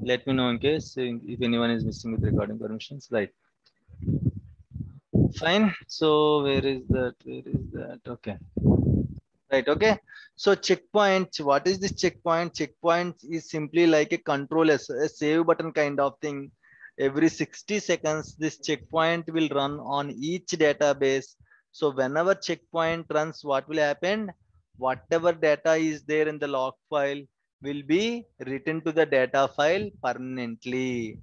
let me know in case uh, if anyone is missing with recording permissions. Right. Fine. So where is that? Where is that? Okay. Right. Okay. So checkpoint. What is this checkpoint? Checkpoint is simply like a control a save button kind of thing. Every 60 seconds this checkpoint will run on each database. So whenever checkpoint runs what will happen? Whatever data is there in the log file will be written to the data file permanently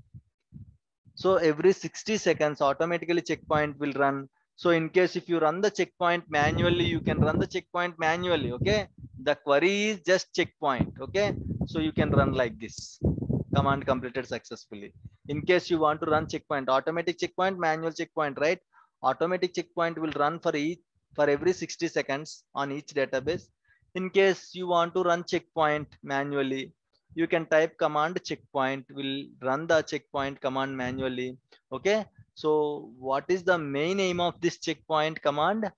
so every 60 seconds, automatically checkpoint will run. So in case if you run the checkpoint manually, you can run the checkpoint manually. Okay. The query is just checkpoint. Okay. So you can run like this. Command completed successfully. In case you want to run checkpoint, automatic checkpoint, manual checkpoint, right? Automatic checkpoint will run for each for every 60 seconds on each database. In case you want to run checkpoint manually, you can type command checkpoint will run the checkpoint command manually okay? So what is the main aim of this checkpoint command?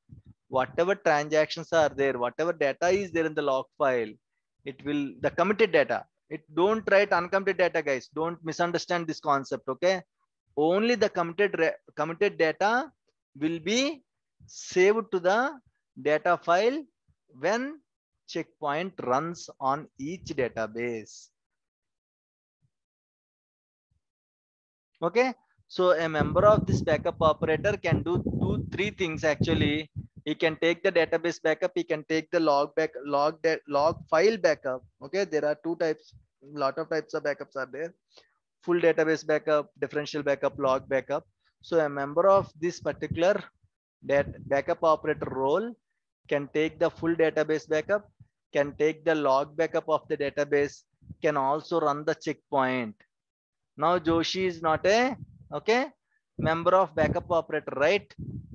Whatever transactions are there whatever data is there in the log file it will the committed data. It don't write uncommitted data guys. Don't misunderstand this concept okay? Only the committed committed data will be saved to the data file when checkpoint runs on each database. Okay, so a member of this backup operator can do two, three things actually. He can take the database backup. He can take the log back, log log file backup. Okay, there are two types. Lot of types of backups are there. Full database backup, differential backup, log backup. So a member of this particular that backup operator role can take the full database backup can take the log backup of the database, can also run the checkpoint. Now Joshi is not a okay member of backup operator, right?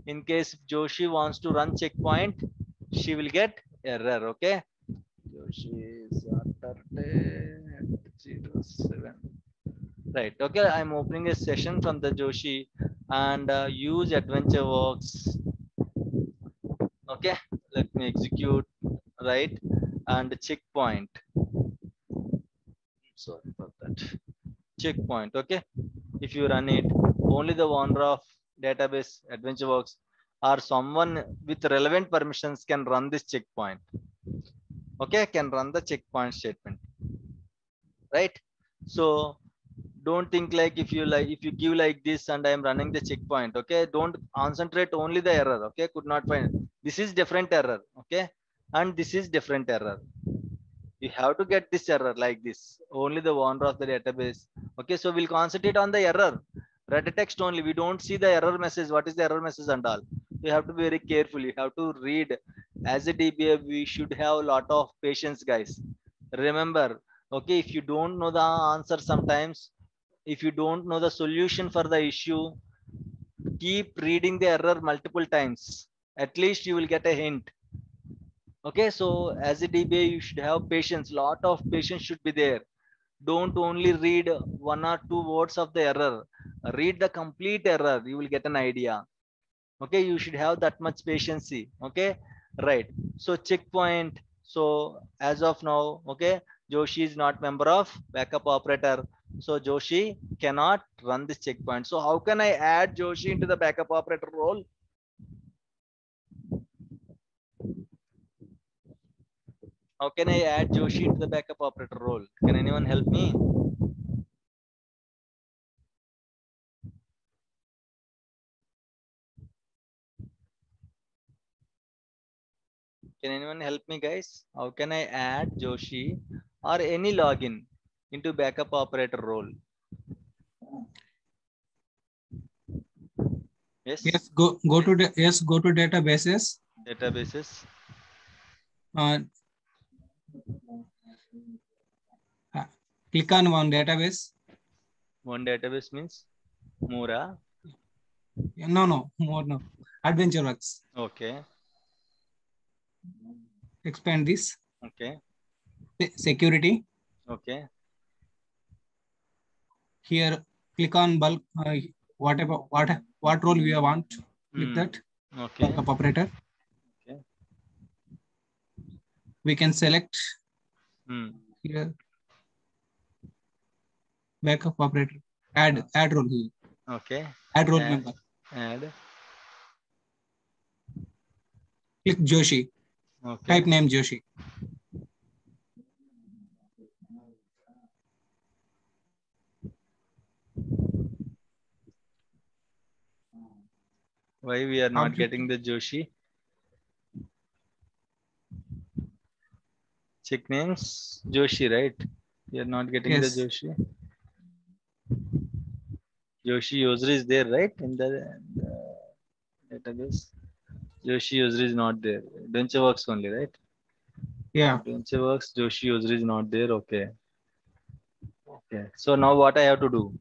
In case Joshi wants to run checkpoint, she will get error. Okay. Joshi is seven. Right. Okay. I'm opening a session from the Joshi and uh, use AdventureWorks. Okay. Let me execute. Right and checkpoint. Sorry for that. Checkpoint. Okay. If you run it, only the owner of database AdventureWorks or someone with relevant permissions can run this checkpoint. Okay, can run the checkpoint statement. Right. So don't think like if you like if you give like this and I'm running the checkpoint. Okay, don't concentrate only the error. Okay, could not find this is different error. Okay, and this is different error. You have to get this error like this. Only the owner of the database okay? So we'll concentrate on the error. Red text only. We don't see the error message. What is the error message and all? You have to be very careful. You have to read. As a dba we should have a lot of patience guys. Remember okay? If you don't know the answer sometimes if you don't know the solution for the issue keep reading the error multiple times. At least you will get a hint. Okay so as a dba you should have patience. Lot of patience should be there. Don't only read one or two words of the error. Read the complete error. You will get an idea. Okay you should have that much patience okay right. So checkpoint. So as of now okay joshi is not member of backup operator so joshi cannot run this checkpoint so how can i add joshi into the backup operator role How can I add Joshi into the backup operator role? Can anyone help me? Can anyone help me guys? How can I add Joshi or any login into backup operator role? Yes. Yes. Go go to the yes. Go to databases. Databases. Uh, click on one database. One database means Mura. No, no, more no. AdventureWorks. Okay. Expand this. Okay. Security. Okay. Here, click on bulk. Uh, whatever, what what role we want. Click Hmm. that. Okay. Backup operator. Okay. We can select Hmm. here. backup operator. Add add role here. Okay. Add role Add. member. Add. Click Joshi. Okay. Type name Joshi. Why we are not getting the Joshi? Check names Joshi, right? We are not getting Yes. the Joshi. Joshi user is there, right? In the, the database. Joshi user is not there. Adventure works only, right? Yeah. Adventure works. Joshi user is not there. Okay. Okay. So now what I have to do?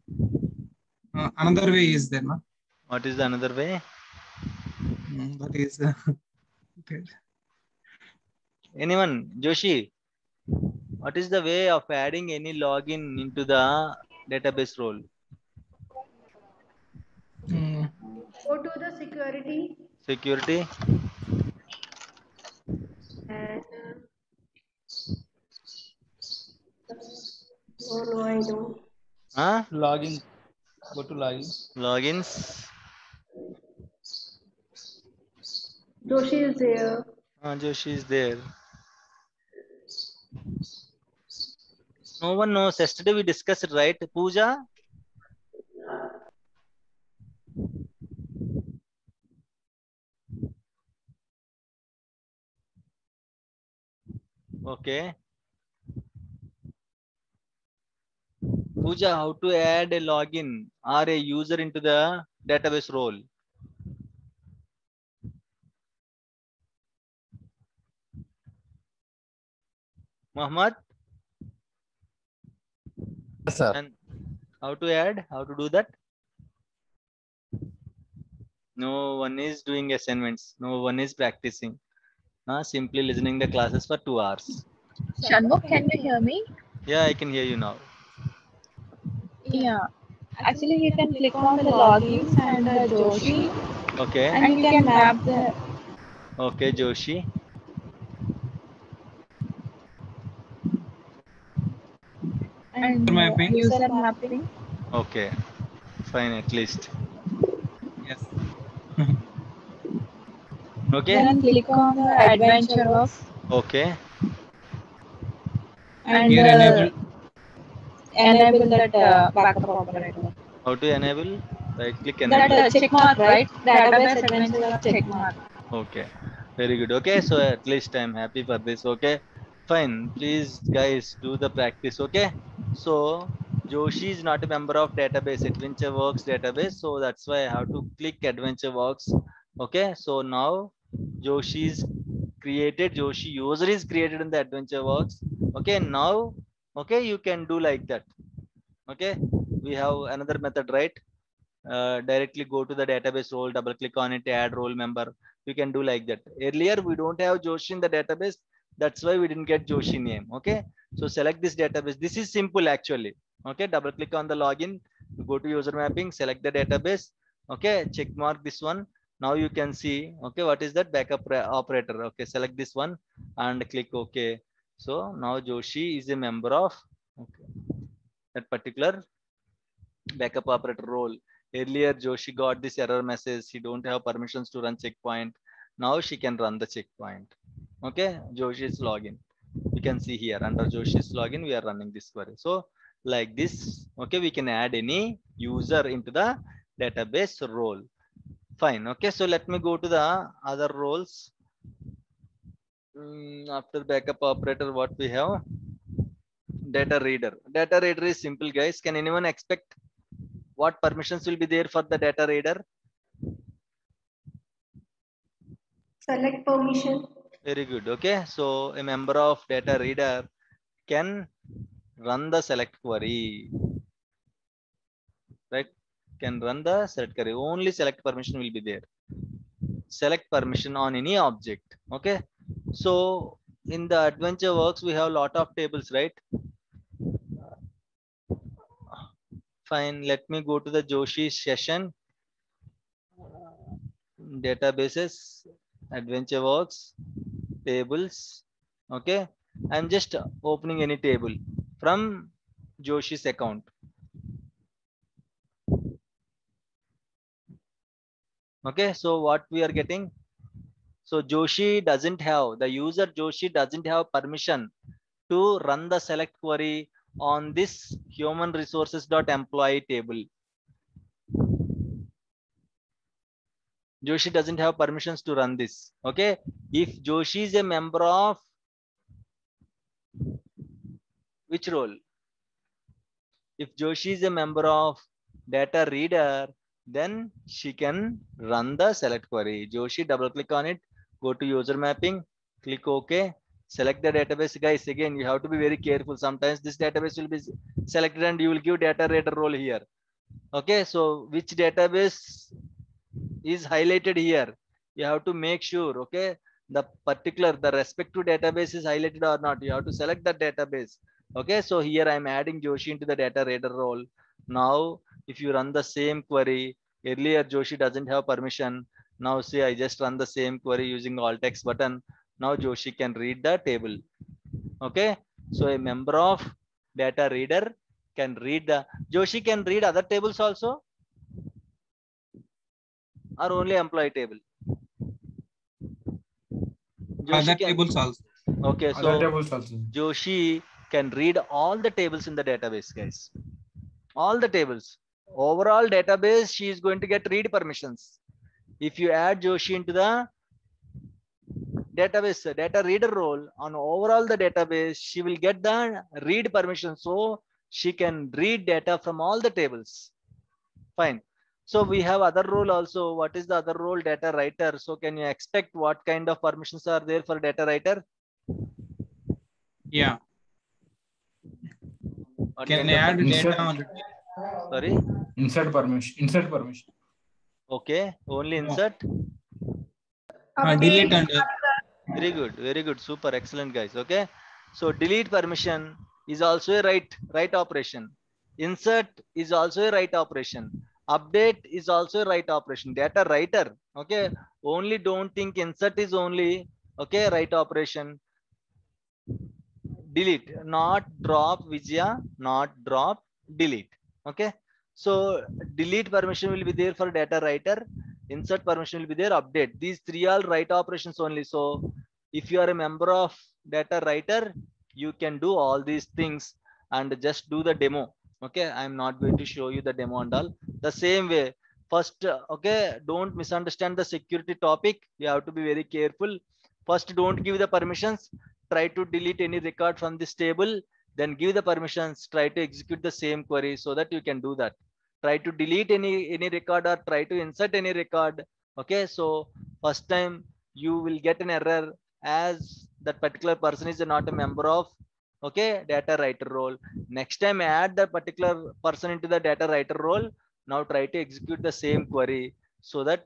Uh, another way is there, no? What is the another way? Mm, that is. Uh, okay. Anyone? Joshi? What is the way of adding any login into the database role? Mm, Go to the security Security? and uh, oh no, I don't. Huh? Login. Go to login. Logins? Joshi is there. Ah, Joshi is there. No one knows. Yesterday we discussed right? Pooja? Okay. Pooja, how to add a login or a user into the database role? Muhammad? Yes, sir. And how to add? How to do that? No one is doing assignments. No one is practicing. Huh? Simply listening the classes for two hours. Shanmugh, can you hear me? Yeah, I can hear you now. Yeah. Actually, you can click on the logins and the Joshi Okay. and you can map the Okay, Joshi. And User mapping. user mapping. Okay. Fine, at least. yes. Okay. Then click on the adventure of Okay. and Here uh, enable. enable that uh, backup operator. How to enable? Right click That enable. uh, check mark, right? Database adventure check mark. Okay. Very good. Okay. So at least I'm happy for this. Okay. Fine. Please guys do the practice. Okay. So Joshi is not a member of database Adventure Works database. So that's why I have to click Adventure Works. Okay. So now Joshi is created. Joshi user is created in the Adventure Works. Okay. Now, okay, you can do like that. Okay. We have another method, right? Uh, directly go to the database role, double click on it, add role member you can do like that. Earlier, we don't have Joshi in the database. That's why we didn't get Joshi name. Okay. So select this database. This is simple actually. Okay. Double click on the login. Go to user mapping, select the database. Okay. Check mark this one. Now you can see, okay, what is that backup operator? Okay. Select this one and click OK. So now Joshi is a member of okay, that particular backup operator role. Earlier, Joshi got this error message. She don't have permissions to run checkpoint. Now she can run the checkpoint. Okay, Joshi is login. You can see here under Joshi's login, we are running this query. So like this, okay, we can add any user into the database role. Fine. Okay, so let me go to the other roles. Mm, after backup operator, what we have? Data reader. Data reader is simple, guys. Can anyone expect what permissions will be there for the data reader? Select permission. Very good. Okay. So a member of data reader can run the select query. Right? Can run the select query. Only select permission will be there. Select permission on any object. Okay. So in the adventure works, we have a lot of tables, right? Fine. Let me go to the Joshi session. Databases, adventure works, tables. Okay. I'm just opening any table from Joshi's account. Okay. So what we are getting? So Joshi doesn't have, the user Joshi doesn't have permission to run the select query on this human resources dot employee table. Joshi doesn't have permissions to run this. Okay. If Joshi is a member of which role? If Joshi is a member of data reader, then she can run the select query. Joshi double click on it, go to user mapping, click OK, select the database. Guys, again, you have to be very careful. Sometimes this database will be selected and you will give data reader role here. Okay, so which database is highlighted here? You have to make sure, okay, the particular, the respective database is highlighted or not. You have to select the database. Okay, so here I'm adding Joshi into the data reader role. Now, if you run the same query, earlier Joshi doesn't have permission. Now see, I just run the same query using alt X button. Now Joshi can read the table. Okay, so a member of data reader can read the, Joshi can read other tables also or only employee table? Joshi Other can- tables also. Okay, Other so tables also. Joshi can read all the tables in the database, guys. All the tables. Overall database, she is going to get read permissions. If you add Joshi into the database data reader role on overall the database, she will get the read permission. So she can read data from all the tables. Fine. So we have other role also. What is the other role? Data writer. So can you expect what kind of permissions are there for data writer? Yeah. What Can kind I add Insert- data on? Sorry. Insert permission. Insert permission. Okay. Only No. insert. Uh, delete and uh, Very good. Very good. Super. Excellent, guys. Okay. So delete permission is also a write write operation. Insert is also a write operation. Update is also a write operation. Data writer. Okay. Only don't think insert is only okay write operation. Delete, not drop Vijaya, not drop delete. Okay. So delete permission will be there for data writer. Insert permission will be there. Update. These three are write operations only. So if you are a member of data writer, you can do all these things and just do the demo. Okay. I'm not going to show you the demo and all. The same way. First, okay, don't misunderstand the security topic. You have to be very careful. First, don't give the permissions. Try to delete any record from this table. Then give the permissions. Try to execute the same query so that you can do that try to delete any any record or try to insert any record okay so first time you will get an error as that particular person is not a member of okay data writer role. Next time add that particular person into the data writer role. Now try to execute the same query so that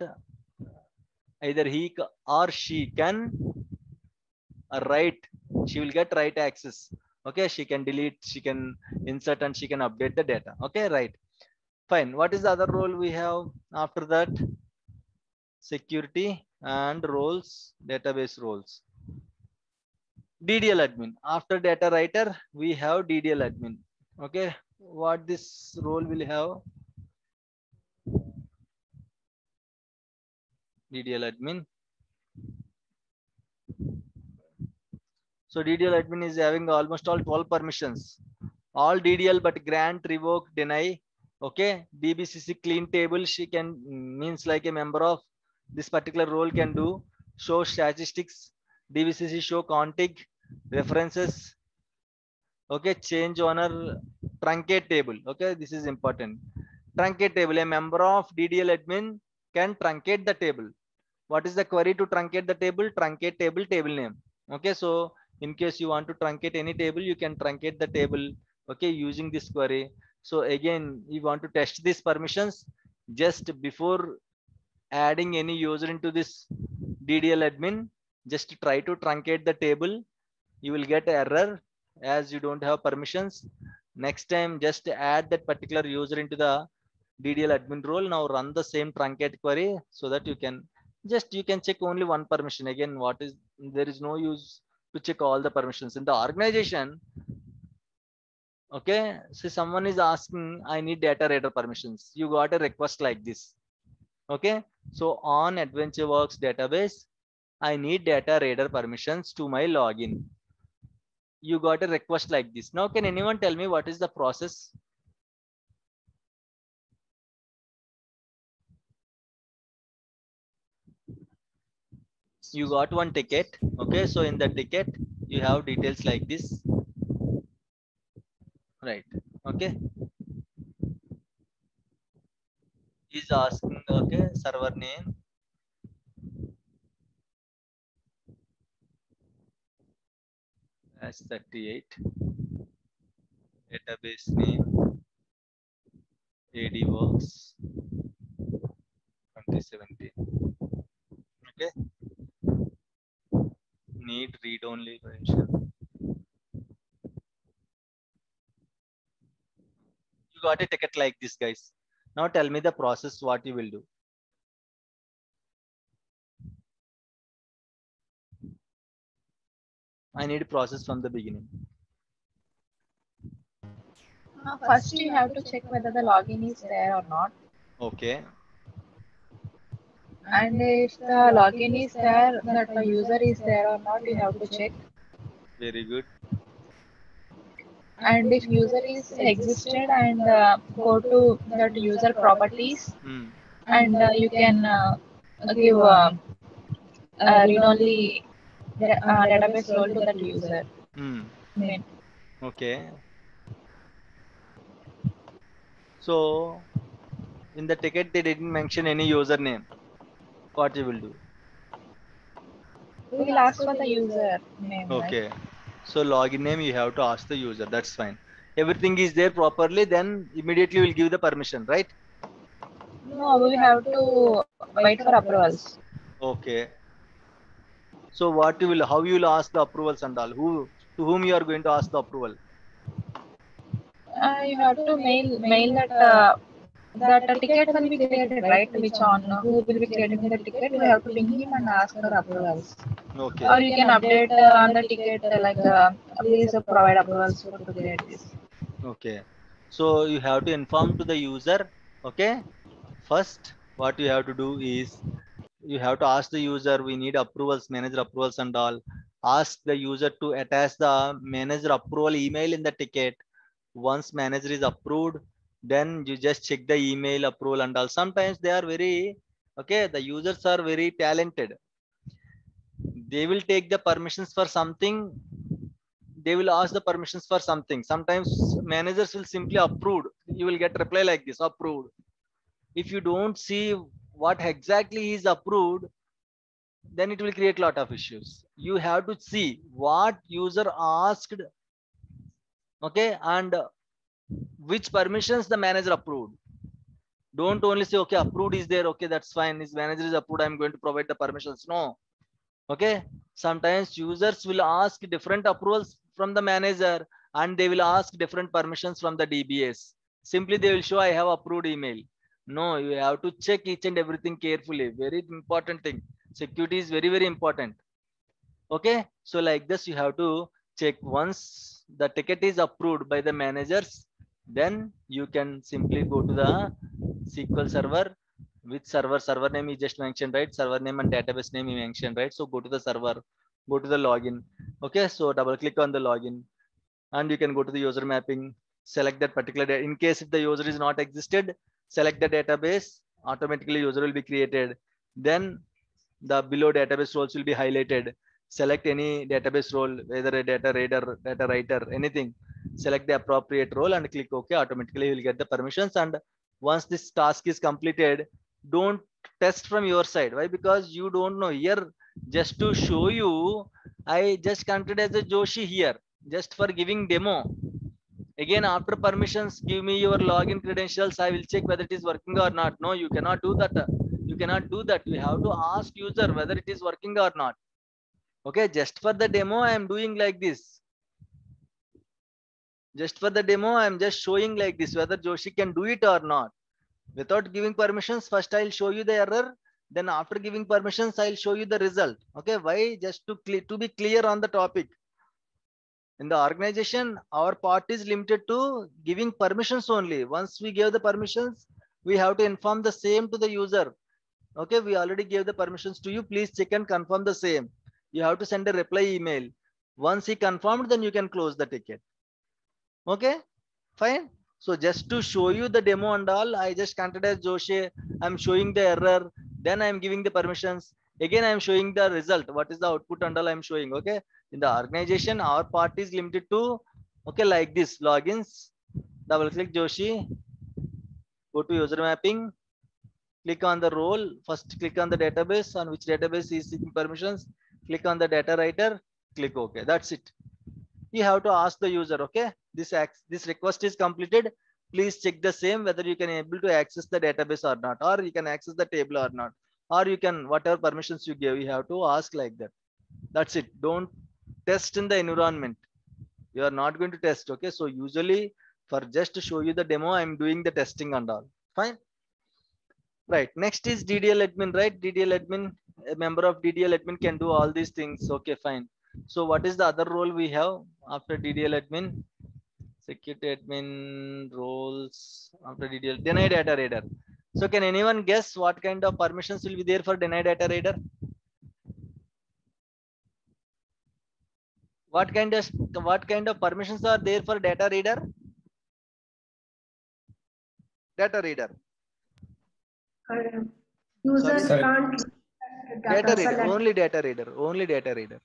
either he or she can write. She will get write access. Okay she can delete she can insert and she can update the data. Okay right. Fine. What is the other role we have after that? Security and roles database roles ddl admin. After data writer we have ddl admin. Okay? What this role will have? Ddl admin. So ddl admin is having almost all 12 permissions. All ddl but grant revoke deny. Okay? Dbcc clean table she can means like a member of this particular role can do. Show statistics. Dbcc showcontig references. Okay change owner truncate table. Okay this is important. Truncate table. A member of ddl admin can truncate the table. What is the query to truncate the table? Truncate table table name. Okay so in case you want to truncate any table you can truncate the table okay using this query. So again, you want to test these permissions just before adding any user into this DDL admin, just try to truncate the table. You will get error as you don't have permissions. Next time, just add that particular user into the DDL admin role. Now run the same truncate query so that you can just you can check only one permission. Again, what is there is no use to check all the permissions in the organization okay so someone is asking i need data reader permissions you got a request like this Okay. So on AdventureWorks database, I need data reader permissions to my login. You got a request like this. Now, can anyone tell me what is the process? You got one ticket. Okay. So in the ticket, you have details like this. Right. Okay. He's asking, okay, server name. As 38 database name. Adworks 2017 okay. Need read only version you got a ticket like this guys. Now tell me the process what you will do I need process from the beginning. Uh, First, you have to check whether the login is there or not. Okay. And if the login is there, that the user is there or not, you have to check. Very good. And if user is existed and uh, go to that user properties Hmm. and uh, you can uh, give uh, uh, read-only da- uh, database role to that user. Name. Okay. So in the ticket they didn't mention any username. What you will do? We will ask for the user name. right? Okay. So login name you have to ask the user. That's fine. Everything is there properly, then immediately we'll give the permission, right? No, we have to wait for approvals. Okay. So what you will, how you will ask the approvals and all? Who to whom you are going to ask the approval? Uh, you have to mail mail that uh, that the ticket will be created, right? Which on who will be creating the ticket? We have to ping him and ask for approvals. Okay. Or you can update uh, on the ticket uh, like uh, please uh, provide approvals for to create this. Okay. So you have to inform to the user. Okay. First, what you have to do is you have to ask the user, we need approvals, manager approvals and all. Ask the user to attach the manager approval email in the ticket. Once manager is approved, then you just check the email approval and all. Sometimes they are very, okay, the users are very talented. They will take the permissions for something they will ask the permissions for something. Sometimes managers will simply approve. You will get reply like this, approved. If you don't see what exactly is approved, then it will create a lot of issues. You have to see what user asked, okay, and which permissions the manager approved. Don't only say, okay, approved is there, okay, that's fine. His manager is approved, I'm going to provide the permissions. No. Okay. Sometimes users will ask different approvals from the manager and they will ask different permissions from the DBS. Simply they will show I have approved email. No, you have to check each and everything carefully. Very important thing. Security is very, very important. Okay. So like this, you have to check once the ticket is approved by the managers, then you can simply go to the SQL server which server server name you just mentioned right server name and database name you mentioned right so go to the server go to the login okay so double click on the login and you can go to the user mapping select that particular da- in case if the user is not existed select the database automatically user will be created. Then the below database roles will be highlighted. Select any database role whether a data reader data writer anything. Select the appropriate role and click ok. Automatically you will get the permissions. And once this task is completed don't test from your side. Why? Because you don't know. Here just to show you i just counted as a joshi here just for giving demo again after permissions give me your login credentials. I will check whether it is working or not. No you cannot do that. You cannot do that. You have to ask user whether it is working or not. Okay just for the demo i am doing like this. Just for the demo i am just showing like this whether joshi can do it or not. Without giving permissions first i'll show you the error. Then after giving permissions i'll show you the result. Okay why? Just to to be clear on the topic in the organization our part is limited to giving permissions only once we give the permissions we have to inform the same to the user Okay, we already gave the permissions to you. Please check and confirm the same. You have to send a reply email. Once he confirmed, then you can close the ticket. Okay, fine. So just to show you the demo and all, I just counted as Joshi. I'm showing the error. Then I'm giving the permissions. Again, I'm showing the result. What is the output and all I'm showing. Okay. In the organization, our part is limited to, okay, like this logins. Double click Joshi. Go to user mapping. Click on the role. First, click on the database on which database is seeking permissions. Click on the data writer. Click OK. That's it. You have to ask the user. Okay this acts this request is completed please check the same whether you can able to access the database or not or you can access the table or not or you can whatever permissions you give you have to ask like that that's it don't test in the environment. You are not going to test okay? So usually for just to show you the demo i'm doing the testing and all. Fine? Right. Next is ddl admin right? Ddl admin a member of ddl admin can do all these things. Okay fine. So what is the other role we have after ddl admin? Security admin roles after detail deny data reader so can anyone guess what kind of permissions will be there for deny data reader what kind of what kind of permissions are there for data reader data reader Uh, User Sorry. can't. data reader select. only data reader only data reader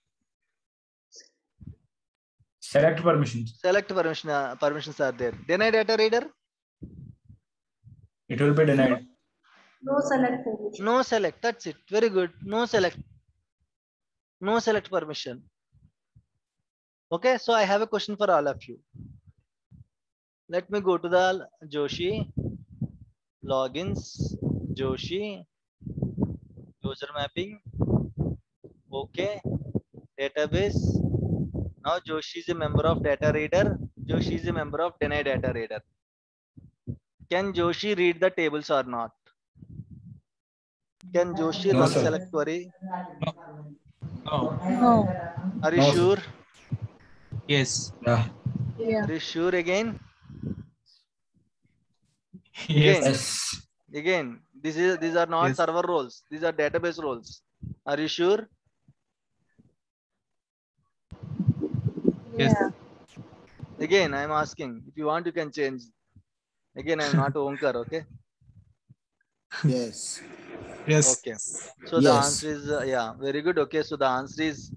Select permissions. select permission uh, permissions are there deny data reader It will be denied. No select permission. no select that's it very good no select no select permission okay so i have a question for all of you let me go to the joshi logins joshi user mapping okay database now joshi is a member of data reader joshi is a member of deny data reader can joshi read the tables or not can Joshi No, run sir. select query? No. No. Are you No, sir. sure? Yes. Yeah. Yeah. Are you sure again? Yes. Yes. Again, this is these are not Yes. server roles. These are database roles. Are you sure? Yes. Yeah. Again, I'm asking. If you want, you can change. Again, I'm not Omkar. Okay. Yes. Yes. Okay. So the answer is uh, yeah, very good. Okay. So the answer is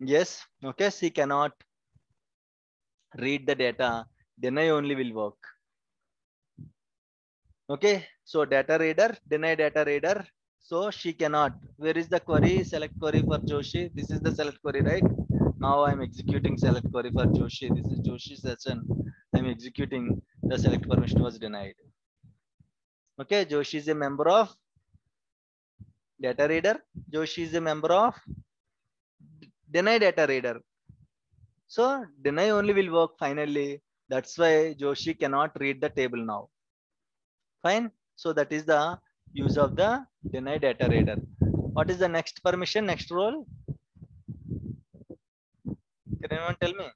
yes. Okay. She cannot read the data. Deny only will work. Okay. So data reader, deny data reader. So she cannot. Where is the query? Select query for Joshi. This is the select query, right? Now I'm executing select query for Joshi. This is Joshi session. I'm executing the select permission was denied. Okay, Joshi is a member of data reader. Joshi is a member of deny data reader. So deny only will work finally. That's why Joshi cannot read the table now. Fine. So that is the use of the deny data reader. What is the next permission, next role? Can anyone tell me?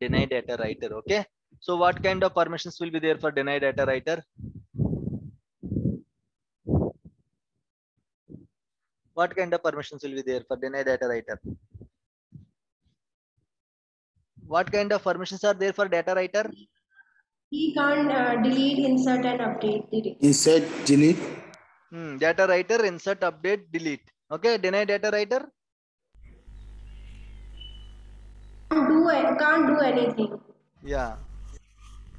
Deny data writer. Okay. So what kind of permissions will be there for deny data writer? What kind of permissions will be there for deny data writer? What kind of permissions are there for data writer? He can't uh, delete, insert, and update the data. Insert, delete. Hmm, data writer, insert, update, delete. Okay, deny data writer. Can't do, a- can't do anything. Yeah.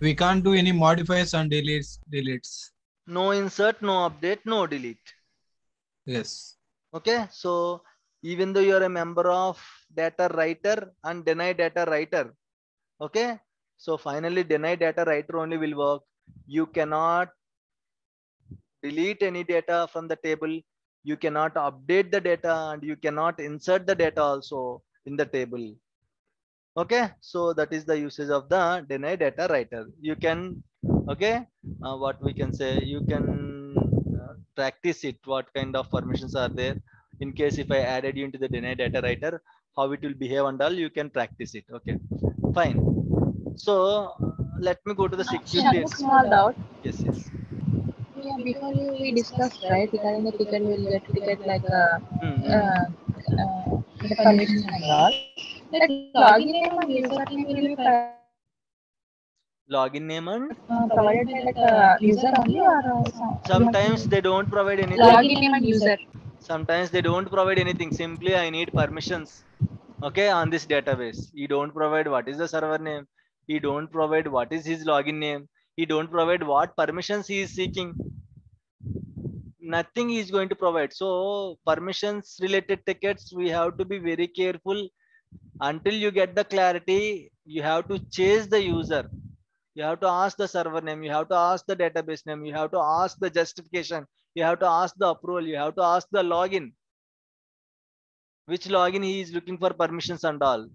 We can't do any modifiers and deletes. Deletes. No insert, no update, no delete. Yes. Okay, so even though you're a member of data writer and deny data writer, okay, so finally deny data writer only will work. You cannot delete any data from the table. You cannot update the data and you cannot insert the data also in the table. Okay, so that is the usage of the deny data writer. You can, okay, uh, what we can say, you can practice it, what kind of permissions are there. In case if I added you into the deny data writer, how it will behave and all, you can practice it. Okay, fine. So let me go to the Actually, security. a small doubt. Yes, yes. Yeah, before you we discussed right regarding the ticket, we'll get ticket like uh, Hmm, hmm. uh, uh, the permissions and all. That login name and username will be pro- Login name and uh, provided that uh, user only or uh, sometimes they don't provide anything. login name and user. Sometimes they don't provide anything. Simply I need permissions. Okay, on this database. He don't provide what is the server name. He don't provide what is his login name. He don't provide what permissions he is seeking. Nothing he is going to provide. So permissions related tickets, we have to be very careful until you get the clarity. You have to chase the user. You have to ask the server name. You have to ask the database name. You have to ask the justification you have to ask the approval you have to ask the login which login he is looking for permissions and all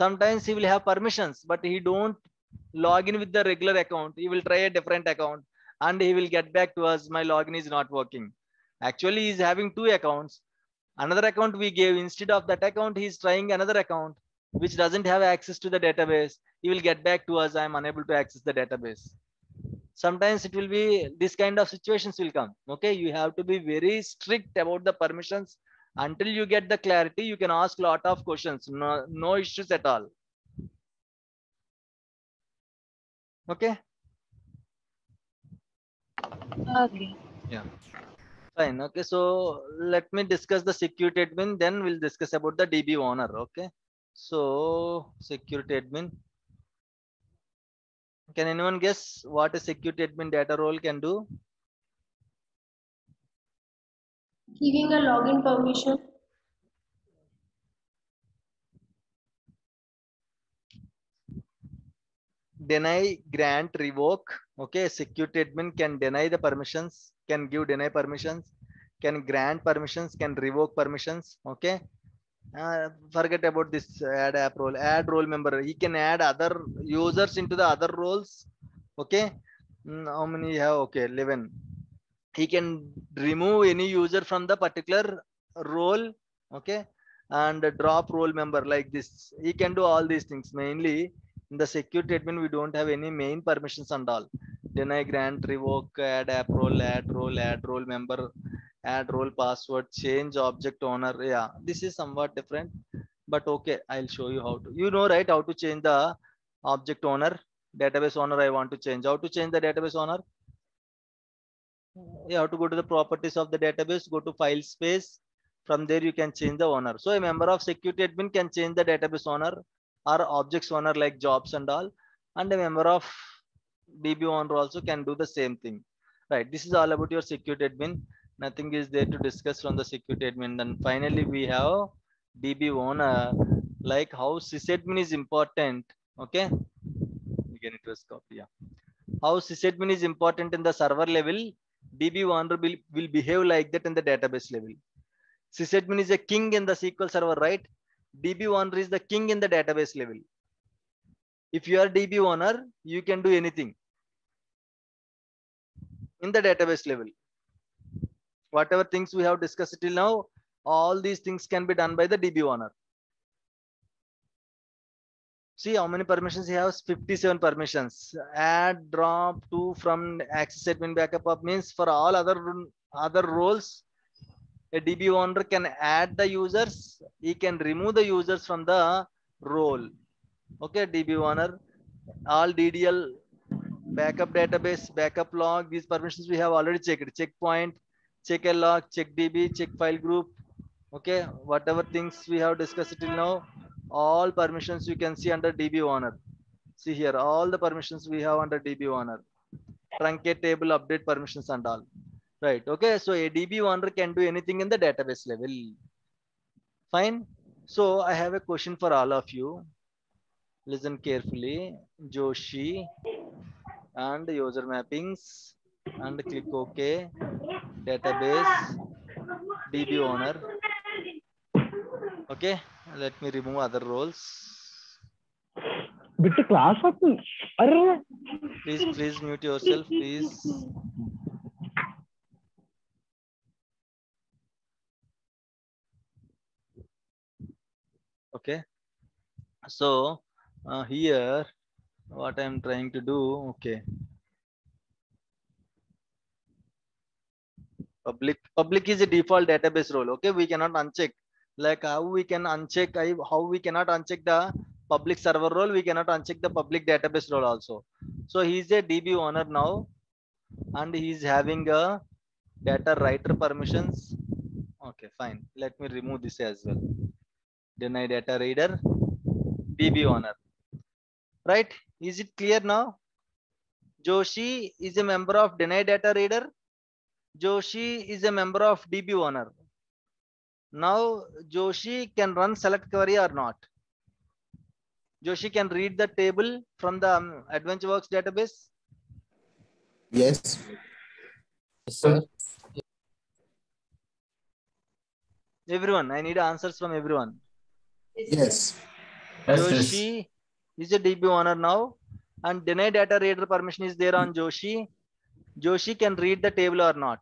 sometimes he will have permissions but he don't log in with the regular account he will try a different account and he will get back to us my login is not working actually he is having two accounts another account we gave instead of that account he is trying another account which doesn't have access to the database he will get back to us. I am unable to access the database. Sometimes it will be this kind of situations will come. Okay you have to be very strict about the permissions. Until you get the clarity you can ask lot of questions. No no issues at all. Okay? Okay. Yeah. Fine. Okay so let me discuss the security admin then we'll discuss about the db owner. Okay? So security admin can anyone guess what a security admin data role can do? Giving a login permission. deny grant revoke. Okay security admin can deny the permissions can give deny permissions can grant permissions can revoke permissions. Okay uh, forget about this add app role add role member. He can add other users into the other roles. Okay? Mm, how many have? Okay 11 he can remove any user from the particular role. Okay? And drop role member like this. He can do all these things. Mainly in the security admin we don't have any main permissions and all. Deny grant revoke add app role add role add role member add role password change object owner. Yeah this is somewhat different but okay i'll show you how to you know right how to change the object owner database owner i want to change. How to change the database owner? You have to go to the properties of the database go to file space. From there you can change the owner. So a member of security admin can change the database owner or objects owner like jobs and all. And a member of db owner also can do the same thing. Right this is all about your security admin nothing is there to discuss from the security admin. Then finally we have db owner. Like how sysadmin is important okay? Again it was copy yeah. How sysadmin is important in the server level db owner will, will behave like that in the database level. Sysadmin is a king in the sql server right? Db owner is the king in the database level. If you are db owner you can do anything. In the database level whatever things we have discussed till now all these things can be done by the db owner. See how many permissions he has? 57 permissions. Add drop to, from access admin backup up means for all other other roles a db owner can add the users. He can remove the users from the role. Okay db owner. All ddl backup database backup log these permissions we have already checked. Checkpoint check a log check db check file group okay? Whatever things we have discussed till now all permissions you can see under db owner. See here all the permissions we have under db owner. Truncate table update permissions and all. Right okay? So a db owner can do anything in the database level. Fine? So i have a question for all of you. Listen carefully. Joshi and user mappings and click ok database DB owner. Okay, let me remove other roles. Bit class Please, please mute yourself, please. Okay, so uh, here what I'm trying to do, okay. Public public is a default database role. Okay, we cannot uncheck. Like how we can uncheck I- how we cannot uncheck the public server role, we cannot uncheck the public database role also. So he's a DB owner now, and he's having a data writer permissions. Okay, fine. Let me remove this as well. Deny data reader, DB owner. Right? Is it clear now? Joshi is a member of deny data reader. Joshi is a member of DB owner. Now Joshi can run select query or not. Joshi can read the table from the um, AdventureWorks database. Yes. Sir. Everyone, I need answers from everyone. Yes. Yes, yes. Joshi is a DB owner now, and deny data reader permission is there on Joshi. Joshi can read the table or not.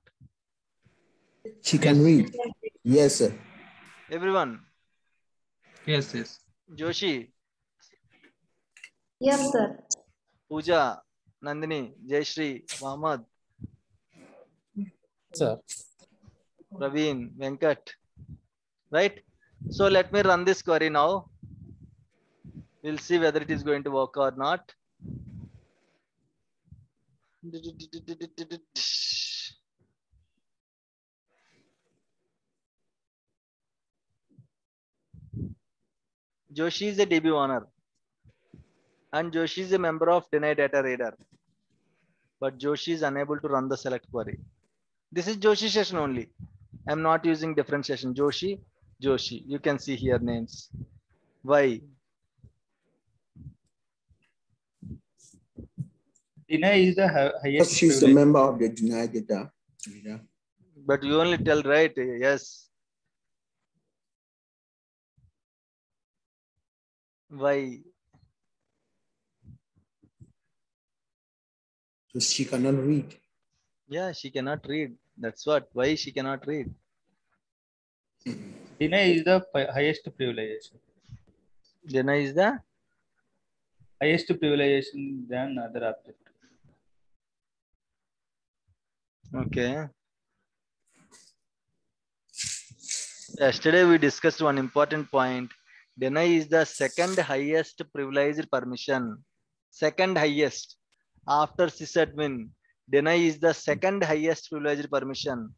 She can read. Yes, sir. Everyone, Yes, yes. Joshi, Yes, sir. Pooja, Nandini, Jayashri, Mohammed, Sir. Praveen, Venkat. Right? So let me run this query now. We'll see whether it is going to work or not. Joshi is a DB owner. And Joshi is a member of deny data reader. But Joshi is unable to run the select query. This is Joshi session only. I'm not using different session. Joshi, Joshi. You can see here names. Why? Deny is the hi- Because highest she's a member of the denied data. reader. But you only tell right. Yes. Why? So she cannot read. Yeah, she cannot read. That's what. Why she cannot read? Hmm. Deny is the highest privilege. Deny is the Highest privilege than other object. Okay. Yesterday we discussed one important point. Deny is the second highest privileged permission. Second highest after sysadmin. Deny is the second highest privileged permission.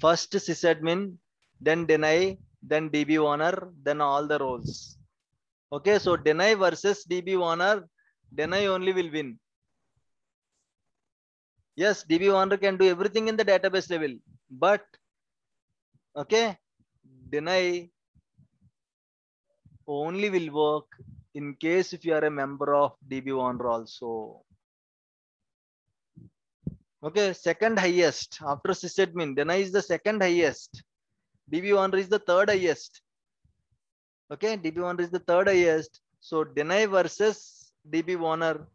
First sysadmin, then deny, then DB owner, then all the roles. Okay, so deny versus DB owner, deny only will win. Yes, DB owner can do everything in the database level, but okay, deny only will work in case if you are a member of DB owner also. Okay, second highest after sysadmin, deny is the second highest. DB owner is the third highest. Okay, DB owner is the third highest. So deny versus DB owner,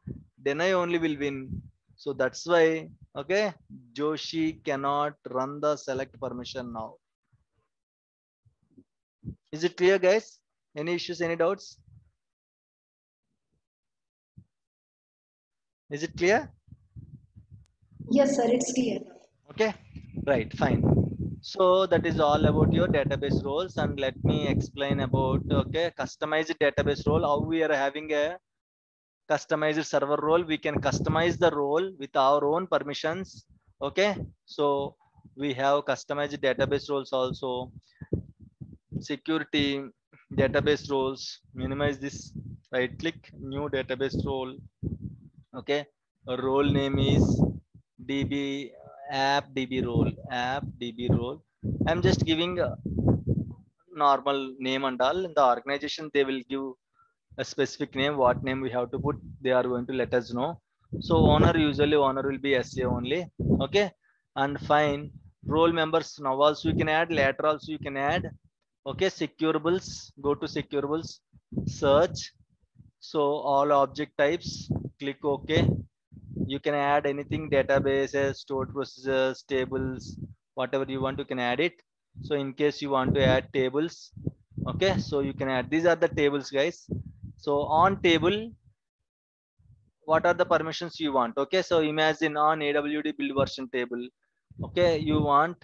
deny only will win. So that's why, okay, Joshi cannot run the select permission now. Is it clear, guys? Any issues, any doubts? Is it clear? Yes, sir. It's clear. Okay, right, fine. So that is all about your database roles and let me explain about, okay, customized database role, how we are having a customized server role. We can customize the role with our own permissions. Okay, so we have customized database roles also. Security database roles, minimize this, right click, new database role. Okay, a role name is DB app DB role, app DB role. I'm just giving a normal name and all. In the organization, they will give a specific name, what name we have to put. They are going to let us know. So owner usually owner will be SA only. Okay, and fine. Role members now also you can add. Later also you can add. Okay, securables. Go to securables. Search. So all object types. Click OK you can add anything databases stored procedures tables whatever you want you can add it so in case you want to add tables okay so you can add these are the tables guys so on table what are the permissions you want? Okay so imagine on awd build version table. Okay you want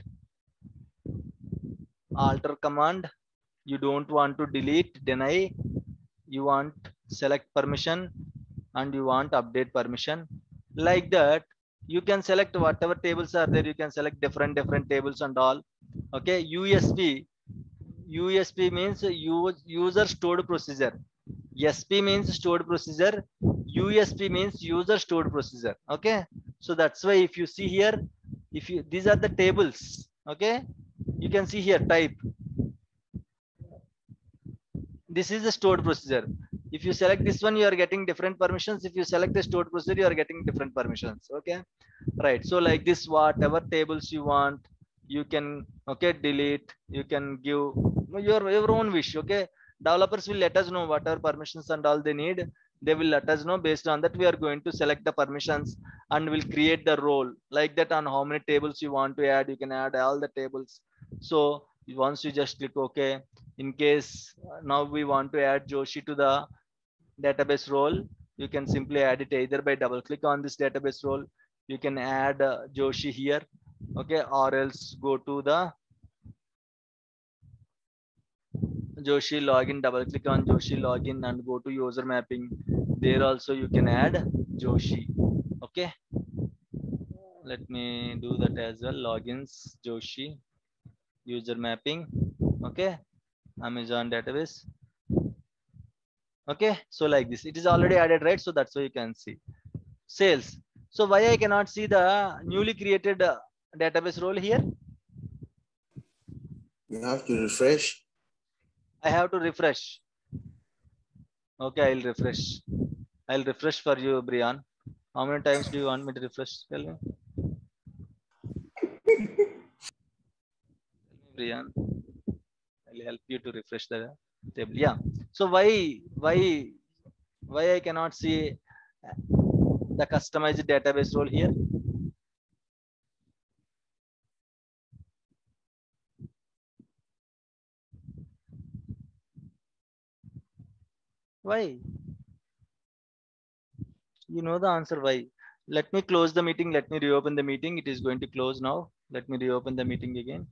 alter command. You don't want to delete deny. You want select permission and you want update permission. Like that you can select whatever tables are there. You can select different different tables and all. Okay usp usp means use user stored procedure sp means stored procedure usp means user stored procedure okay? So that's why if you see here if you these are the tables okay? You can see here type. This is the stored procedure. If you select this one you are getting different permissions. If you select the stored procedure you are getting different permissions okay? Right so like this whatever tables you want you can okay delete. You can give your your own wish okay developers will let us know whatever permissions and all they need. They will let us know. Based on that we are going to select the permissions and will create the role like that on how many tables you want to add. You can add all the tables. So once you just click okay in case uh, now we want to add joshi to the database role you can simply add it either by double click on this database role. You can add uh, joshi here okay or else go to the joshi login double click on joshi login and go to user mapping. There also you can add joshi okay? Let me do that as well. Logins joshi user mapping okay? Amazon database okay? So like this. It is already added right? So that's why you can see. Sales. So why i cannot see the newly created uh, database role here? You have to refresh. I have to refresh. Okay i'll refresh. I'll refresh for you brian. How many times do you want me to refresh? Tell me. Brian. I'll help you to refresh the table. Yeah. So why why why i cannot see the customized database role here why? You know the answer why? Let me close the meeting let me reopen the meeting. It is going to close now. Let me reopen the meeting again